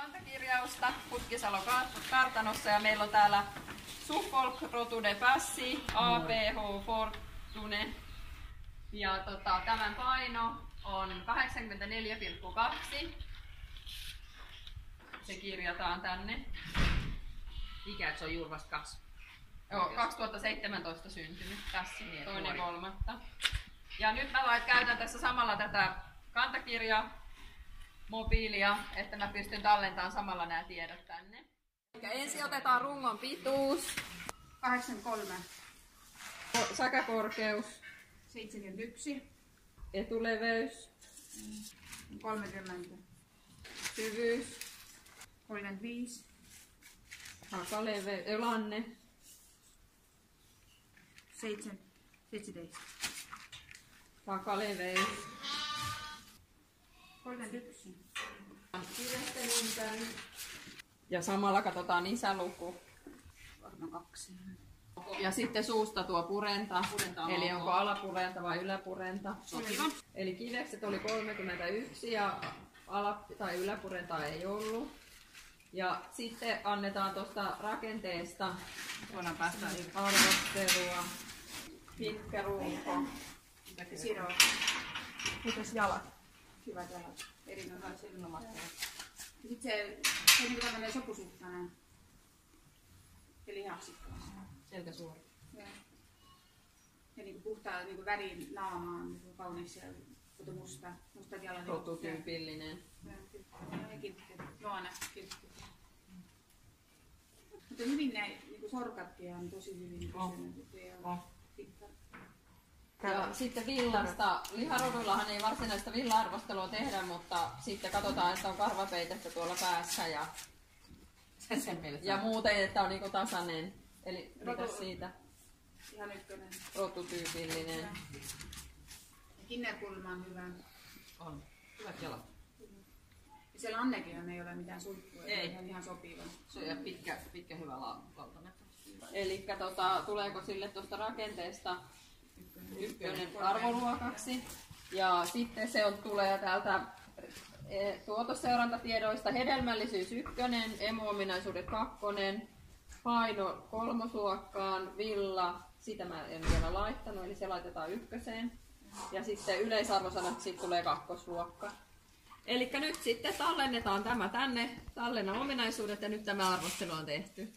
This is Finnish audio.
kantakirjausta Putkisalo kartanossa ja meillä on täällä Suffolk Rotu de Passi, APH Fortune. Ja tota, tämän paino on 84,2. Se kirjataan tänne. Ikä, se on juuri vasta kaksi. Joo, 2017 syntynyt tässä, Niin, toinen kolmatta. Ja nyt mä käytän tässä samalla tätä kantakirjaa, mobiilia, että mä pystyn tallentamaan samalla nämä tiedot tänne. Eli ensin otetaan rungon pituus, 83, säkäkorkeus, 71, etuleveys, 30, syvyys, 35, hakaleveys, lanne, 7, 17, hakaleveys, 31, kivesten ympäri. Ja samalla katsotaan isäluku. varmaan kaksi. Ja sitten suusta tuo purenta, Purenta on eli ok. onko alapurenta vai yläpurenta. Sopiva. Eli kivekset oli 31 ja ala- tai yläpurenta ei ollut. Ja sitten annetaan tuosta rakenteesta Voidaan päästä arvostelua. Pitkä runko. Siro, Mitäs jalat? Hyvät jalat, erinomaiset. Sitten se, se on tämmöinen sopusuhtainen ja lihaksikkaas. selkä suora. Ja, ja niin puhtaa niin värin naama on niin kaunis ja kato musta, mustat jalat. Prototyypillinen. Ja, ja, kiltti. Mutta hyvin näin, niin kuin sorkatkin on tosi hyvin pysynyt. Ja On. Ja sitten villasta, liharoduillahan ei varsinaista villa-arvostelua tehdä, mutta sitten katsotaan, että on karvapeitettä tuolla päässä ja, ja muuten, että on niinku tasainen. Eli mitä Rotu- siitä? Ihan ykkönen. Prototyypillinen. Ja Kinnerkulma on hyvä. On. Hyvät jalat. Ja siellä Annekin on, ei ole mitään suippua. Ei. Se on ihan sopiva. Se on pitkä, pitkä hyvä la- lautanen. Eli tota, tuleeko sille tuosta rakenteesta Ykkönen. arvoluokaksi. Ja sitten se on, tulee täältä eh, tuotoseurantatiedoista hedelmällisyys ykkönen, emuominaisuudet kakkonen, paino kolmosluokkaan, villa, sitä mä en vielä laittanut, eli se laitetaan ykköseen. Ja sitten yleisarvosanat sitten tulee kakkosluokka. Eli nyt sitten tallennetaan tämä tänne, tallennan ominaisuudet ja nyt tämä arvostelu on tehty.